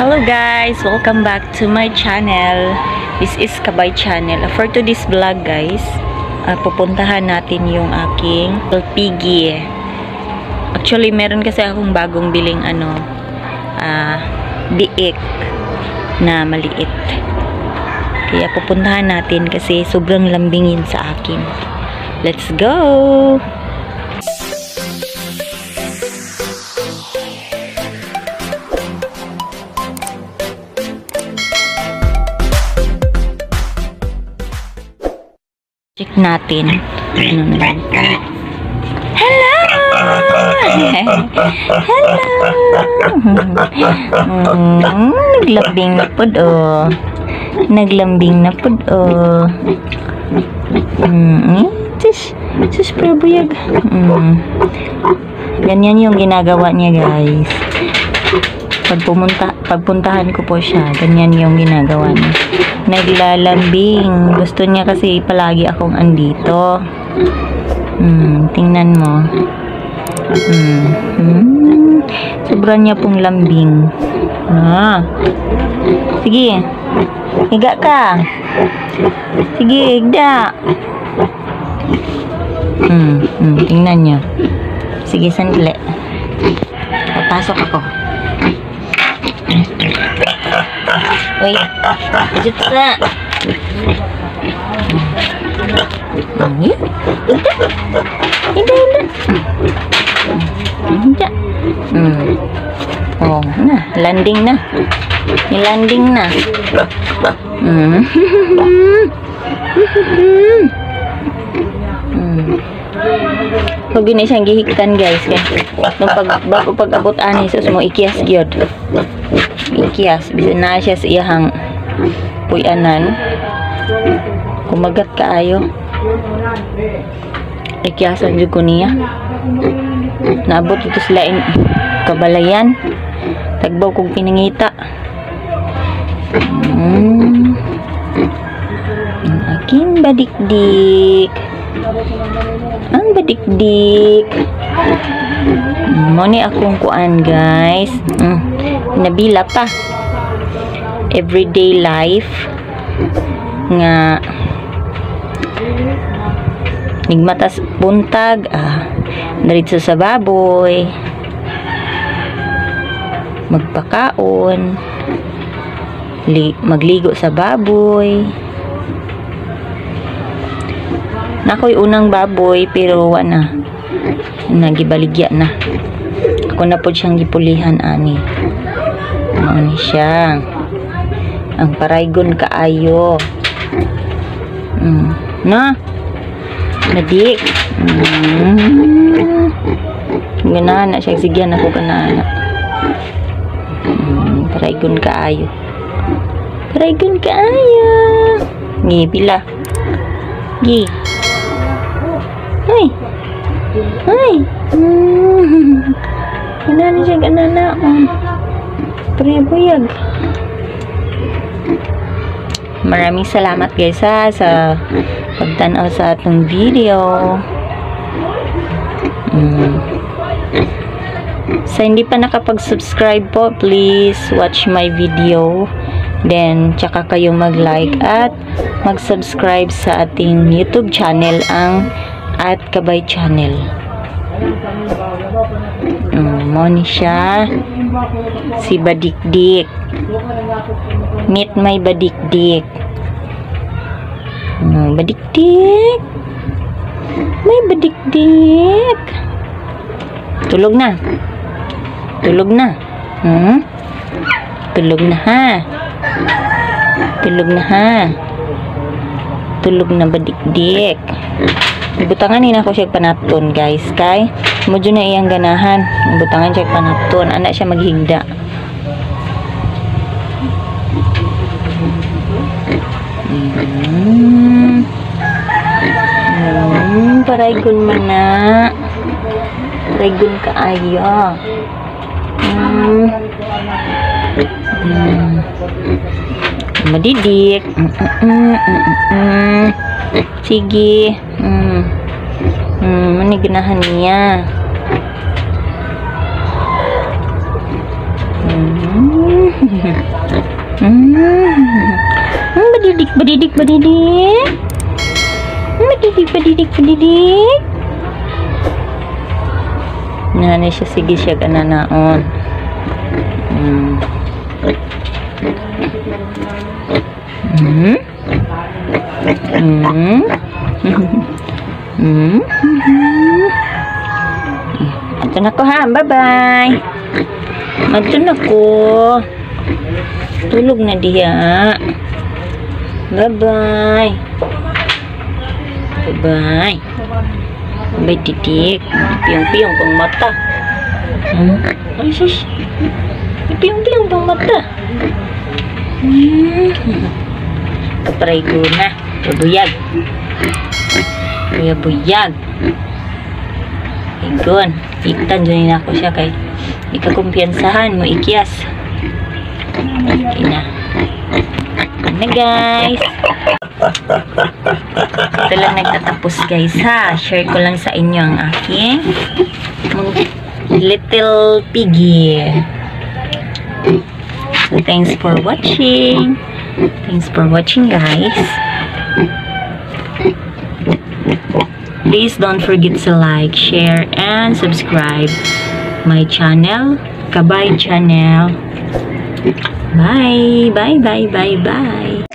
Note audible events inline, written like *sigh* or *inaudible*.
Hello guys! Welcome back to my channel. This is Kabay Channel. For today's vlog guys, uh, pupuntahan natin yung aking piggy. Actually, meron kasi akong bagong biling ano, uh, biik na maliit. Kaya pupuntahan natin kasi sobrang lambingin sa akin. Let's go! Natin. Ano na Hello! Hello! Mm, *laughs* naglambing na pod, oh. Naglambing na pod, oh. Mm, sis, sis, prabuyag. Mm. Ganyan yung ginagawa niya, guys. Pag pumunta, pagpuntahan ko po siya, ganyan yung ginagawa niya. Naglalambing. Gusto niya kasi palagi akong andito. Hmm, tingnan mo. Hmm. Hmm. Sobrang niya pong lambing. Ah. Sige. Higa ka. Sige, higda. Hmm, hmm, tingnan niyo. Sige, sandali. Papasok ako. Uy, Ajut na. Ini? Hindi, hindi. Hindi. Hmm. Oh, na. Landing na. Nilanding na. Hmm. *laughs* hmm. Pag yun siyang gihigtan guys kay nung pag bago pag abot ani sus mo ikias gyud. Ikias bisan na siya sa iyahang puyanan. Kumagat kaayo. Ikiasan jud ko niya. Naabot ito sila in kabalayan. Tagbaw kong pinangita. Hmm. Aking badikdik. Ang badikdik. Mo ni akong kuan guys. Mm. Nabila pa. Everyday life nga nigmatas buntag ah diretso sa baboy magpakaon li, magligo sa baboy nakoy unang baboy pero wala. Nagibaligya na. Ako na po siyang gipulihan ani. Ni siya? Ang paraygon kaayo. Mm. na? Nadik mm. ganana siya. Sigyan ako ganana mm. paraygon kaayo. Paraygon kaayo. Ngipila gi ay ay mm. ganana siya ganana mm. Pribuyag. Maraming salamat guys ha, sa pagtanaw sa atong video. Mm. Sa hindi pa nakapag-subscribe po, please watch my video. Then, tsaka kayo mag-like at mag-subscribe sa ating YouTube channel, ang at Kabay Channel. Mm, mo ni siya si Badikdik. Meet my Badikdik. Mm, Badikdik. May Badikdik. Tulog na. Tulog na. Hmm? Tulog na ha. Tulog na ha. Tulog na Badikdik. Butangan nina ko siya panaton guys kay Medyo na iyang ganahan. Butangan siya panapton. Anak siya maghigda. Mm. Mm, paraygon man na. Paraygon ka ayo. Mm. Mm. Madidik. Mm, mm, mm, mm. Sige. Mm. Hmm, manignahan niya. Hmm. Mm. Mm, Badidik, badidik, badidik. Badidik, badidik, badidik. Nanay siya, sige siya gananaon. Mm. Mm. Mm. Mm. Ito na ko ha. Bye-bye. Ito na ko. Tulog na diya. Bye-bye. Bye-bye. Bye, titik. Piyong-piyong pang mata. Hmm? Ay, sis. Piyong-piyong pang mata. Hmm. Kapray ko na. Bubuyag. Kuya buyag. Igon. Iktan dyan na ako siya kay ikakumpiyansahan mo ikyas. Okay na. Ano guys? Ito lang nagtatapos guys ha. Share ko lang sa inyo ang aking little piggy. So thanks for watching. Thanks for watching guys. Please don't forget to like, share, and subscribe my channel, Kabay Channel. Bye, bye, bye, bye, bye.